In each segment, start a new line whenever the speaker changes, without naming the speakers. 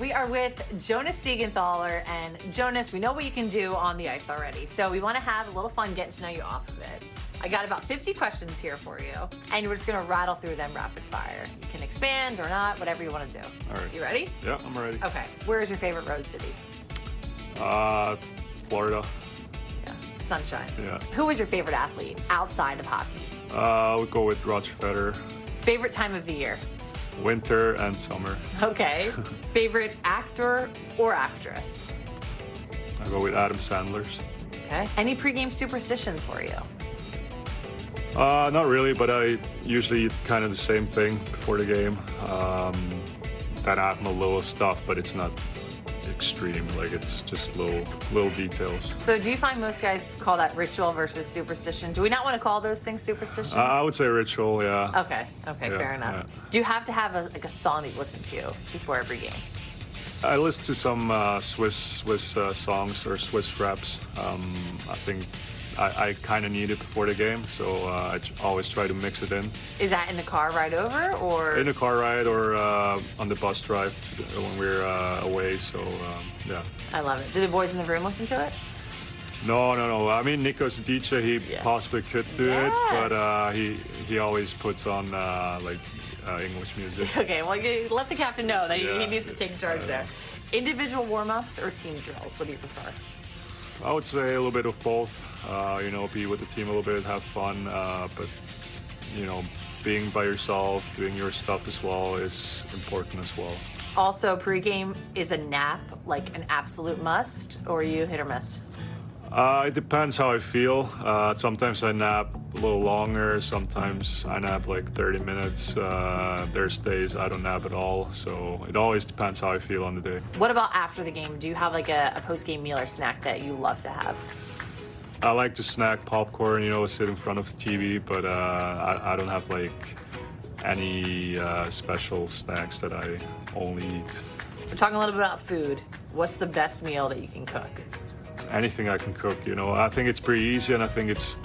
we are with Jonas Siegenthaler. And Jonas, we know what you can do on the ice already. So we want to have a little fun getting to know you off of it. I got about 50 questions here for you, and we're just going to rattle through them rapid fire. You can expand or not, whatever you want to do.
All right.
You ready?
Yeah, I'm ready.
Okay. Where is your favorite road city?
Uh, Florida.
Yeah. Sunshine.
Yeah.
Who is your favorite athlete outside of hockey?
Uh, we'll go with Roger Federer.
Favorite time of the year?
Winter and summer.
Okay. favorite actor or actress?
I go with Adam Sandler's.
Okay. Any pregame superstitions for you?
Uh, not really, but I usually eat kind of the same thing before the game. Um, then I have stuff, but it's not extreme. Like it's just little little details.
So, do you find most guys call that ritual versus superstition? Do we not want to call those things superstitions?
Uh, I would say ritual, yeah.
Okay. Okay.
Yeah,
fair enough.
yeah.
Do you have to have a, like a song that you listen to before every game?
I listen to some uh, Swiss Swiss uh, songs or Swiss raps. Um, I think I, I kind of need it before the game, so uh, I always try to mix it in
Is that in the car ride over or?
in the car ride or uh, on the bus drive to the, when we're uh, away. So um, yeah.
I love it. Do the boys in the room listen to it?
No, no, no. I mean, Nico's a DJ. He
Yeah.
possibly could do
Yeah.
it, but uh, he he always puts on uh, like uh, English music.
Okay. Well, you let the captain know that he- he needs to take charge there. Individual warm-ups or team drills? What do you prefer?
I would say a little bit of both. Uh, you know, be with the team a little bit, have fun, uh, but you know, being by yourself, doing your stuff as well is important as well.
Also, pregame is a nap like an absolute must, or you hit or miss?
Uh, it depends how I feel. Uh, sometimes I nap a little longer. Sometimes I nap like 30 minutes. Uh, there's days I don't nap at all. So it always depends how I feel on the day.
What about after the game? Do you have like a, a post-game meal or snack that you love to have?
I like to snack popcorn, you know, sit in front of the TV, but uh, I, I don't have like any uh, special snacks that I only eat.
We're talking a little bit about food. What's the best meal that you can cook?
Anything I can cook, you know. I think it's pretty easy, and I think it's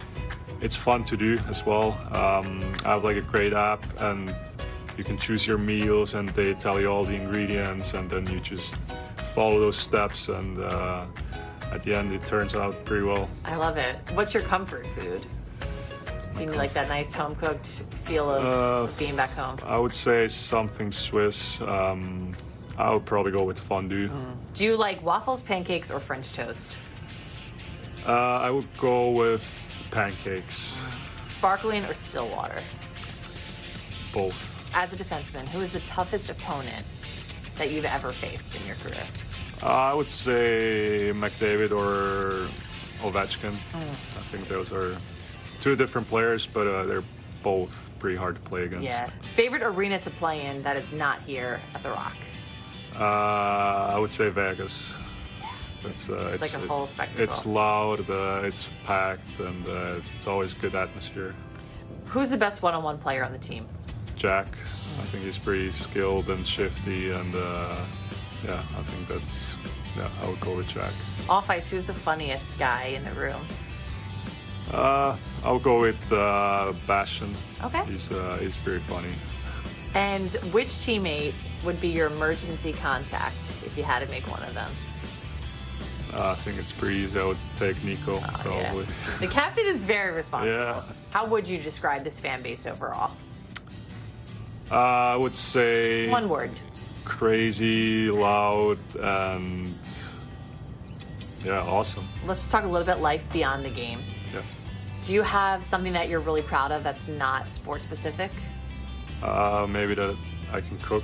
it's fun to do as well. Um, I have like a great app, and you can choose your meals, and they tell you all the ingredients, and then you just follow those steps, and uh, at the end, it turns out pretty well.
I love it. What's your comfort food? You like that nice home cooked feel of,
Uh,
of being back home.
I would say something Swiss. Um, I would probably go with fondue.
Do you like waffles, pancakes, or French toast?
Uh, I would go with pancakes,
Sparkling or still water?
both.
As a defenseman, who is the toughest opponent that you've ever faced in your career?
Uh, I would say McDavid or Ovechkin. I think those are two different players, but uh, they're both pretty hard to play against.
Yeah. Favorite arena to play in that is not here at the Rock?
Uh, I would say Vegas. It's, uh,
It's like a whole spectacle.
It's loud, uh, it's packed, and uh, it's always good atmosphere.
Who's the best one-on-one player on the team?
Jack, I think he's pretty skilled and shifty, and uh, yeah, I think that's yeah, I would go with Jack.
Off ice, who's the funniest guy in the room?
Uh, I'll go with uh, Bastian.
Okay.
He's uh, he's very funny.
And which teammate would be your emergency contact if you had to make one of them?
Uh, I think it's pretty easy. I would take Nico
Oh, yeah.
probably.
The captain is very responsible.
Yeah.
How would you describe this fan base overall?
Uh, I would say
One word.
crazy, loud, and yeah, awesome.
Let's just talk a little bit life beyond the game.
Yeah.
Do you have something that you're really proud of that's not sport specific?
Uh, maybe that I can cook.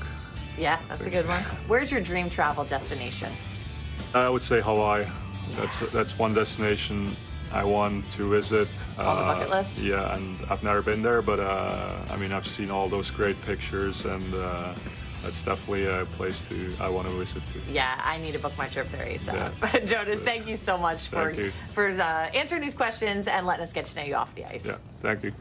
Yeah, that's a good one. Where's your dream travel destination?
I would say Hawaii. That's that's one destination I want to visit.
On the
Uh,
bucket list?
Yeah, and I've never been there, but uh, I mean I've seen all those great pictures, and uh, that's definitely a place to I want to visit too.
Yeah, I need to book my trip there ASAP.
Yeah.
Jonas,
So-
thank you so much for for uh, answering these questions and letting us get to know you off the ice.
Yeah, thank you.